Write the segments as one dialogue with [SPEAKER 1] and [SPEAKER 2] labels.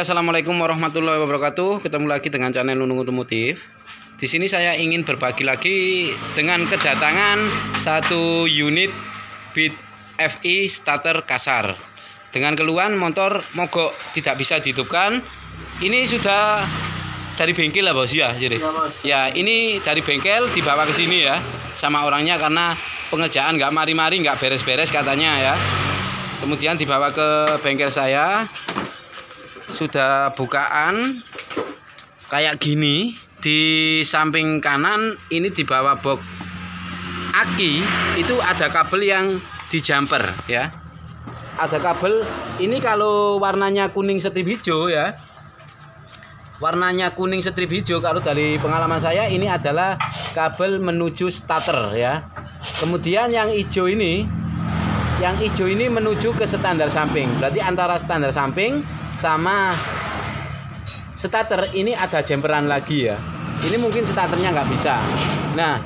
[SPEAKER 1] Assalamualaikum warahmatullahi wabarakatuh. Ketemu lagi dengan channel Nunung Otomotif. Di sini saya ingin berbagi lagi dengan kedatangan satu unit Beat FI starter kasar. Dengan keluhan motor mogok tidak bisa dihidupkan. Ini sudah dari bengkel lah bos ya, jadi.
[SPEAKER 2] Ya, Bos.
[SPEAKER 1] Ya, ini dari bengkel dibawa ke sini ya sama orangnya karena pengerjaan nggak mari-mari nggak beres-beres katanya ya. Kemudian dibawa ke bengkel saya sudah bukaan. Kayak gini di samping kanan ini di bawah box. Aki itu ada kabel yang di jumper ya. Ada kabel ini kalau warnanya kuning strip hijau ya. Warnanya kuning strip hijau kalau dari pengalaman saya ini adalah kabel menuju starter ya. Kemudian yang hijau ini yang hijau ini menuju ke standar samping. Berarti antara standar samping sama starter. Ini ada jumperan lagi ya. Ini mungkin starternya nggak bisa. Nah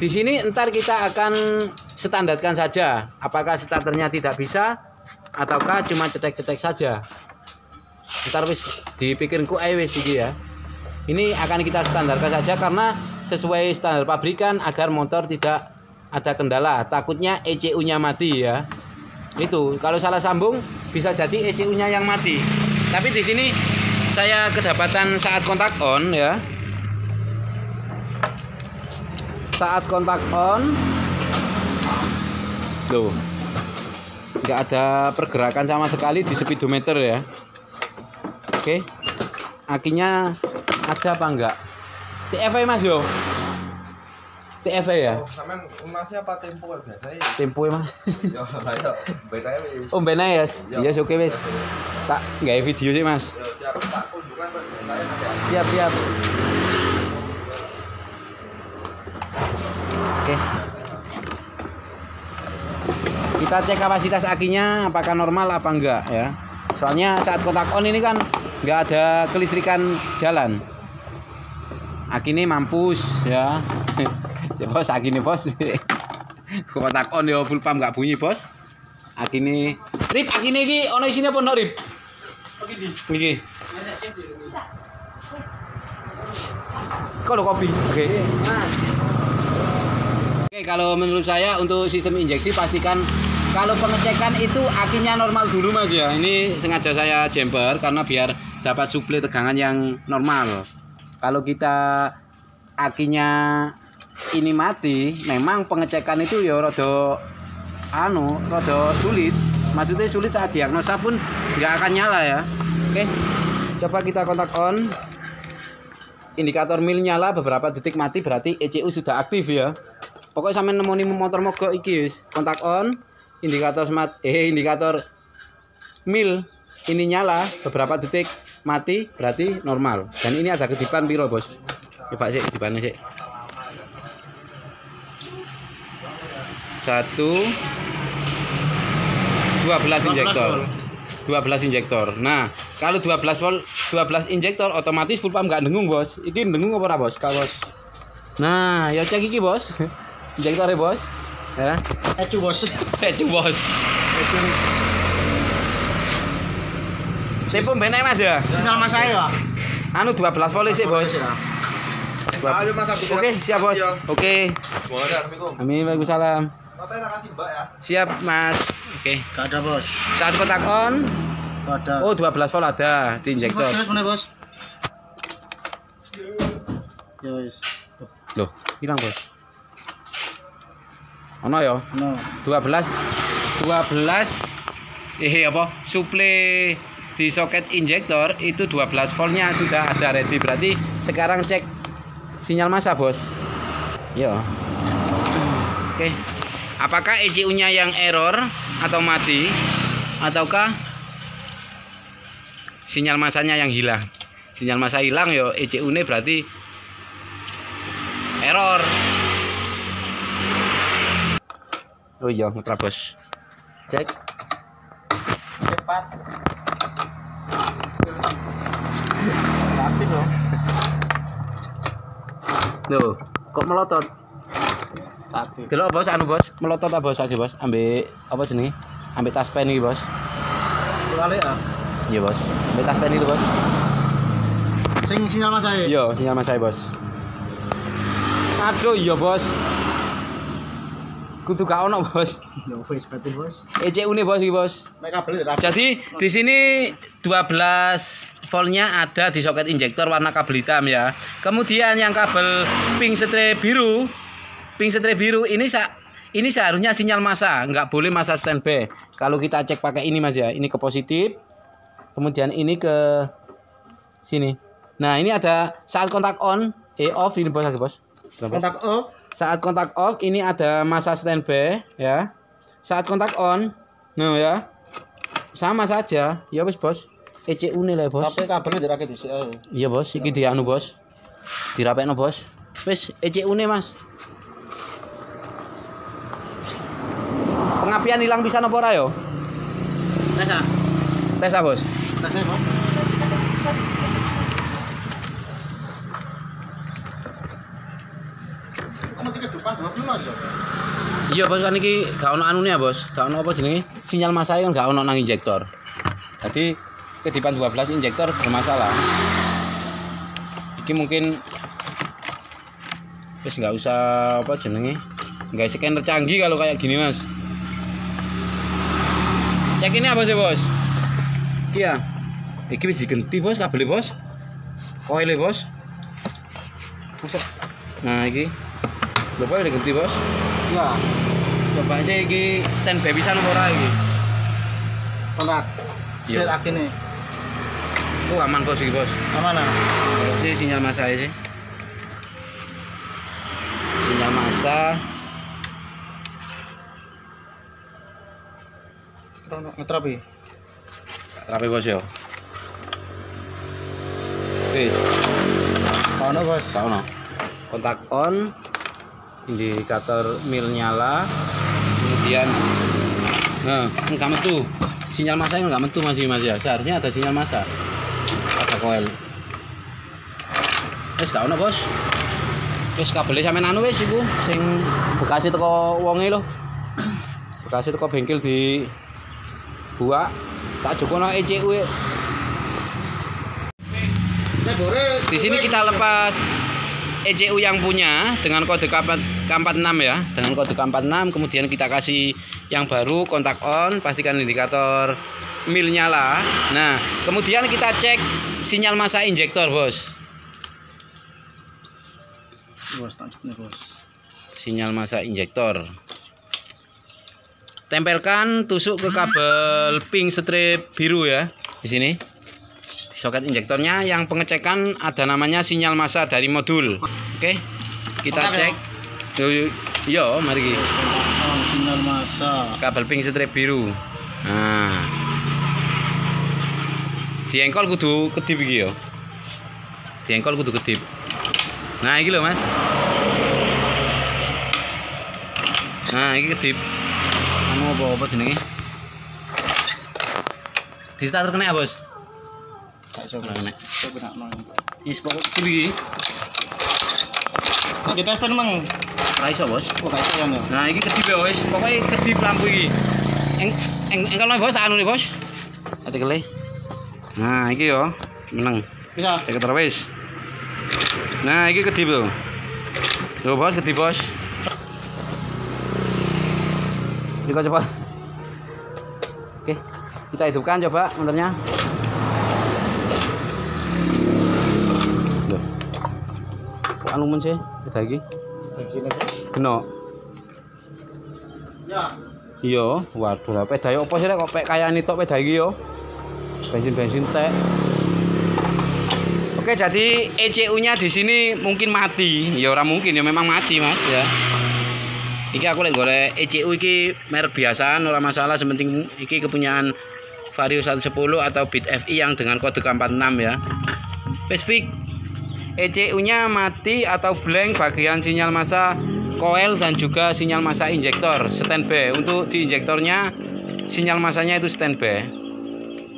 [SPEAKER 1] di sini ntar kita akan standarkan saja apakah starternya tidak bisa ataukah cuma cetek-cetek saja. Ntar wis dipikirku ae wis iki ya. Ini akan kita standarkan saja karena sesuai standar pabrikan agar motor tidak ada kendala. Takutnya ECU nya mati ya. Itu kalau salah sambung bisa jadi ECU nya yang mati tapi di sini saya kedapatan saat kontak on ya. Saat kontak on. Tuh nggak ada pergerakan sama sekali di speedometer ya. Oke. Akinya ada apa enggak TFA mas yo TFA ya?
[SPEAKER 2] Sampean masih apa tempo ya biasa ya?
[SPEAKER 1] tempo ya mas?
[SPEAKER 2] Yo, ayo, ya wis.
[SPEAKER 1] oh ya yes oke wes tak nggak video sih mas.
[SPEAKER 2] Yo, siap. Tak kunjungan ke saya nanti.
[SPEAKER 1] siap siap. Oke. Kita cek kapasitas akinya apakah normal apa enggak ya. Soalnya saat kontak on ini kan nggak ada kelistrikan jalan. Aki ini mampus ya ya bos aki ini bos kontak on ya full pump nggak bunyi bos aki ini rip aki ini ki ono isinya apa no rip Iki. Kalau kopi. Oke. Oke, kalau menurut saya untuk sistem injeksi pastikan kalau pengecekan itu akinya normal dulu Mas ya. Ini sengaja saya jumper karena biar dapat suplai tegangan yang normal. Kalau kita akinya ini mati, memang pengecekan itu ya rada anu, rada sulit. Maksudnya sulit saat diagnosa pun nggak akan nyala ya. Oke. Coba kita kontak on. Indikator mil nyala beberapa detik mati berarti ECU sudah aktif ya. Pokoknya sampai nemoni motor mogok iki wis. Kontak on, indikator smart eh indikator mil ini nyala beberapa detik mati berarti normal. Dan ini ada kedipan piro, Bos? Coba sih kedipannya sih. Satu 12 injektor. 12 injektor. Nah, kalau 12 volt 12 injektor otomatis full pump nggak dengung, Bos. Iki dengung apa Bos? Kalau Bos. Nah, ya cek iki, Bos. Injektornya, Bos. Ya.
[SPEAKER 2] Ecu bos.
[SPEAKER 1] Ecu, Bos. Ecu. Saya pun benar Mas ya.
[SPEAKER 2] Sinyal mas saya ya.
[SPEAKER 1] Anu 12 volt sih, Bos.
[SPEAKER 2] Aku.
[SPEAKER 1] Oke, siap, Bos. Oke.
[SPEAKER 2] Boleh, assalamualaikum.
[SPEAKER 1] Amin, Waalaikumsalam.
[SPEAKER 2] Kasih mbak ya.
[SPEAKER 1] Siap, Mas. Oke.
[SPEAKER 2] Gak ada bos.
[SPEAKER 1] Saat kontak on,
[SPEAKER 2] Gak ada.
[SPEAKER 1] oh 12 volt ada di injektor.
[SPEAKER 2] Bos, mana bos? Ya wis.
[SPEAKER 1] Loh, hilang, Bos. Ono ya?
[SPEAKER 2] No.
[SPEAKER 1] 12 12 eh apa suplai di soket injektor itu 12 voltnya sudah ada ready berarti sekarang cek sinyal masa bos ya oke apakah ECU nya yang error atau mati ataukah sinyal masanya yang hilang sinyal masa hilang ya ECU nya berarti error Oh iya, mutra bos. Cek.
[SPEAKER 2] Cepat. Loh,
[SPEAKER 1] kok melotot?
[SPEAKER 2] Aktif.
[SPEAKER 1] Delok bos, anu bos, melotot apa bos aja bos? Ambek apa jenenge? Ambek tas pen iki bos.
[SPEAKER 2] Balik ah.
[SPEAKER 1] Iya, Bos. Betas pen itu, Bos.
[SPEAKER 2] Sing sinyal mas saya.
[SPEAKER 1] Iya, sinyal mas saya, Bos. Aduh, iya, Bos. Kudu gak ono, Bos.
[SPEAKER 2] Yo wis berarti bos.
[SPEAKER 1] ECU nih, Bos, iki, Bos.
[SPEAKER 2] Mek kabel rapi.
[SPEAKER 1] Jadi di sini 12 voltnya ada di soket injektor warna kabel hitam ya. Kemudian yang kabel pink setre biru, pink setre biru ini sa ini seharusnya sinyal masa, nggak boleh masa standby. Kalau kita cek pakai ini mas ya, ini ke positif, kemudian ini ke sini. Nah ini ada saat kontak on, eh off ini bos lagi bos. Bos?
[SPEAKER 2] Kontak off.
[SPEAKER 1] Saat kontak off ini ada masa standby ya. Saat kontak on, nah ya sama saja ya bos bos. ECU nih lah bos.
[SPEAKER 2] Tapi kabelnya dirakit dhisik ae.
[SPEAKER 1] Iya bos, iki di anu bos. Dirapekno bos. Wis ECU nih mas. Pengapian hilang bisa apa ora yo?
[SPEAKER 2] Tes ah.
[SPEAKER 1] Tes ah bos.
[SPEAKER 2] Tes ae bos. Kamu tiga depan 12 ya?
[SPEAKER 1] Iya bos kan iki gak ono anu ya bos. Gak ono apa jenenge? Sinyal masa kan gak ono nang injektor. Jadi kedipan 12 injektor bermasalah. Iki mungkin wis nggak usah apa jenenge? Nggak scanner canggih kalau kayak gini mas. Cek ini apa sih bos? Iki ya. Iki wis digenti bos kabel bos. Koile bos. Masuk. Nah iki. Lupa udah ganti bos.
[SPEAKER 2] Ya.
[SPEAKER 1] Coba sih iki standby bisa nomor ora iki.
[SPEAKER 2] Kontak.
[SPEAKER 1] Iya.
[SPEAKER 2] Set akine.
[SPEAKER 1] Oh aman bos iki bos.
[SPEAKER 2] Aman ah.
[SPEAKER 1] Sih sinyal masa sih. Sinyal masa.
[SPEAKER 2] Ngetrapi.
[SPEAKER 1] Rapi bos yo. Wis,
[SPEAKER 2] Ono bos.
[SPEAKER 1] ono. Kontak on. Indikator mil nyala. Kemudian Nah, enggak metu. Sinyal masa enggak metu masih Mas ya. Seharusnya ada sinyal masa. Ada koil. Wis gak ono, Bos. Wis kabel sampean anu wis iku sing bekasi teko wonge lho. Bekasi teko bengkel di buak tak jokono ECU. Di sini kita lepas ECU yang punya dengan kode K46 ya, dengan kode K46 kemudian kita kasih yang baru kontak on, pastikan indikator mil nyala. Nah, kemudian kita cek sinyal masa injektor, Bos.
[SPEAKER 2] Bos tak bos.
[SPEAKER 1] Sinyal masa injektor. Tempelkan tusuk ke kabel pink strip biru ya di sini. Soket injektornya yang pengecekan ada namanya sinyal masa dari modul. Oke. Kita cek. Yo, yo, mari ki.
[SPEAKER 2] Oh, sinyal masa.
[SPEAKER 1] Kabel pink strip biru. Nah. Diengkol kudu kedip iki yo. Diengkol kudu kedip. Nah, iki lho, Mas. Nah, iki kedip. Anu apa apa jenenge? Di starter kena Bos.
[SPEAKER 2] Tak iso.
[SPEAKER 1] Kena.
[SPEAKER 2] Saya benak nol.
[SPEAKER 1] Is pokok.
[SPEAKER 2] Nah, kita pen mang.
[SPEAKER 1] Ora iso, Bos.
[SPEAKER 2] Oh, gak iso ya.
[SPEAKER 1] Nah, iki kedip ya, wis. Pokoke kedip lampu iki. Eng eng engkol Bos tak anu Bos. Ati kele. Nah, iki yo. Meneng.
[SPEAKER 2] Bisa.
[SPEAKER 1] Cek terus. Nah, iki kedip lho. Tuh, Bos, kedip, Bos. Ini kok coba. Oke. Kita hidupkan coba motornya. Anu men sih?
[SPEAKER 2] Begini bos.
[SPEAKER 1] Beno.
[SPEAKER 2] Ya.
[SPEAKER 1] Iya, waduh lah peda yo opo sih rek kok pek kaya tok peda iki yo. Bensin-bensin tek. Oke, jadi ECU-nya di sini mungkin mati. Ya ora mungkin ya memang mati, Mas ya. Iki aku lek golek ECU iki merek biasa, ora masalah, sementing iki kepunyaan Vario 110 atau Bit FI yang dengan kode K46 ya. Spesifik ECU-nya mati atau blank bagian sinyal masa coil dan juga sinyal masa injektor standby. Untuk di injektornya sinyal masanya itu standby.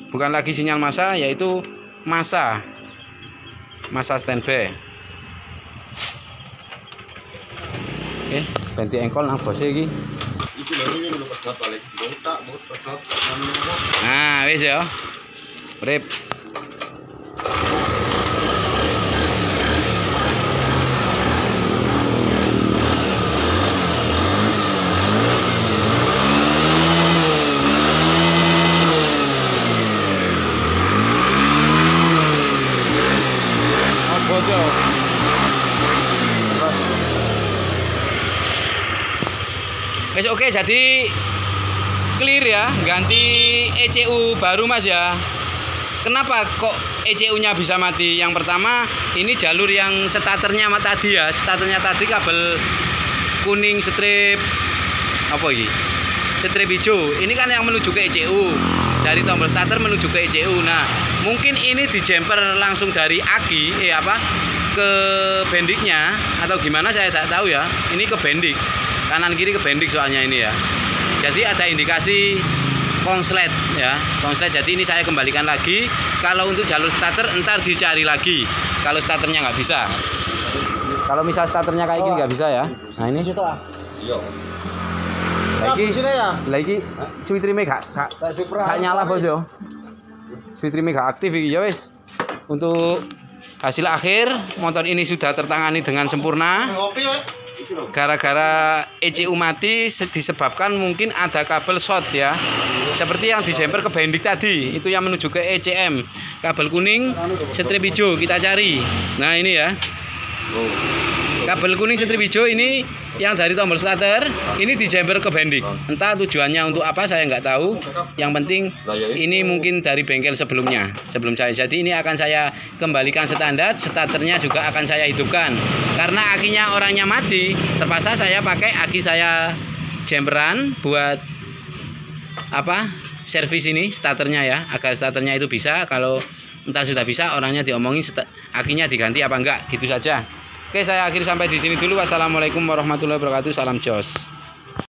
[SPEAKER 1] Bukan lagi sinyal masa yaitu masa. Masa standby. Oke, ganti engkol nang bose iki. Nah, wis ya. Rip.
[SPEAKER 2] Oh, bojo.
[SPEAKER 1] Wes oke jadi clear ya, ganti ECU baru Mas ya. Kenapa kok ECU-nya bisa mati? Yang pertama, ini jalur yang starternya tadi ya. Starternya tadi kabel kuning strip apa ini? Strip hijau. Ini kan yang menuju ke ECU. Dari tombol starter menuju ke ECU. Nah, mungkin ini di jumper langsung dari aki eh apa? ke bendiknya atau gimana saya tak tahu ya. Ini ke bendik. Kanan kiri ke bendik soalnya ini ya. Jadi ada indikasi konslet ya. Konslet jadi ini saya kembalikan lagi. Kalau untuk jalur starter entar dicari lagi. Kalau starternya nggak bisa. Kalau misal starternya kayak gini nggak bisa ya. Nah ini.
[SPEAKER 2] Situ ah.
[SPEAKER 1] lagi
[SPEAKER 2] ya.
[SPEAKER 1] lagi sweet rime gak gak
[SPEAKER 2] Tak Supra.
[SPEAKER 1] gak nyala bos yo. Sweet rime gak aktif iki ya wis. Untuk hasil akhir motor ini sudah tertangani dengan sempurna.
[SPEAKER 2] Ngopi ya.
[SPEAKER 1] Gara-gara ECU mati se- disebabkan mungkin ada kabel short ya. Seperti yang di jumper ke bendik tadi itu yang menuju ke ECM kabel kuning strip hijau kita cari. Nah ini ya kabel kuning strip hijau ini yang dari tombol starter ini di jumper ke bendik entah tujuannya untuk apa saya nggak tahu. Yang penting ini mungkin dari bengkel sebelumnya sebelum saya. Jadi ini akan saya kembalikan standar starternya juga akan saya hidupkan. Karena akinya orangnya mati terpaksa saya pakai aki saya jumperan buat apa servis ini starternya ya agar starternya itu bisa. Kalau entar sudah bisa orangnya diomongin akinya diganti apa enggak gitu saja oke saya akhiri sampai di sini dulu. Wassalamualaikum warahmatullahi wabarakatuh. Salam jos